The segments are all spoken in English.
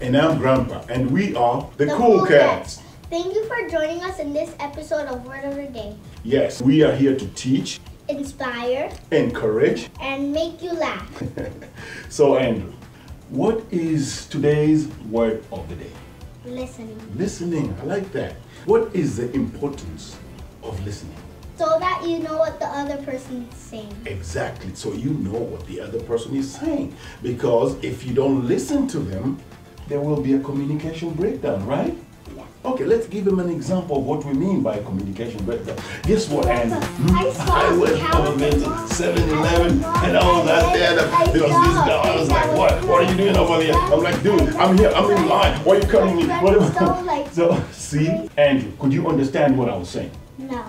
And I'm Grandpa, and we are the, The Cool Kool Kats. Cats. Thank you for joining us in this episode of Word of the Day. Yes, we are here to teach, Inspire encourage. and make you laugh. So, Andrew, what is today's word of the day? Listening. Listening. I like that. What is the importance of listening? So that you know what the other person's saying. Exactly. So you know what the other person is saying. Because if you don't listen to them, there will be a communication breakdown, right? Yeah. Okay, let's give him an example of what we mean by communication breakdown. Guess what, Andrew? sir. I went over there to 7-Eleven and all that there. There was this guy. I was like, what? What are you doing over there? I'm like, dude, I'm here. I'm in line. Why are you cutting me? What So, see, Andrew, could you understand what I was saying? No.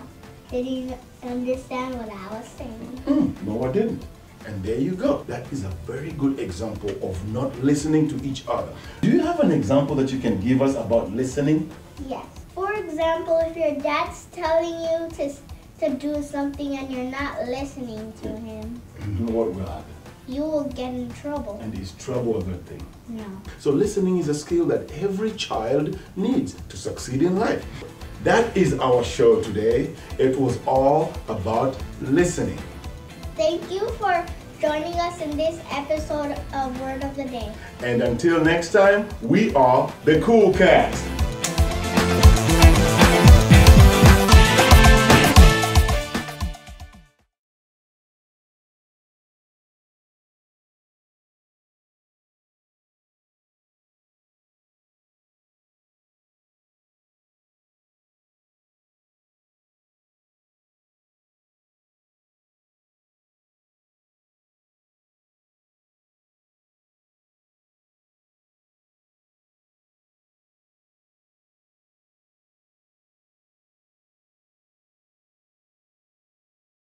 Did you understand what I was saying? Hmm, no, I didn't. And there you go. That is a very good example of not listening to each other. Do you have an example that you can give us about listening? Yes. For example, if your dad's telling you to to do something and you're not listening to him, What will happen? you will get in trouble. And is trouble a good thing? No. So listening is a skill that every child needs to succeed in life. That is our show today. It was all about listening. Thank you for joining us in this episode of Word of the Day. And until next time, we are the Kool Kats.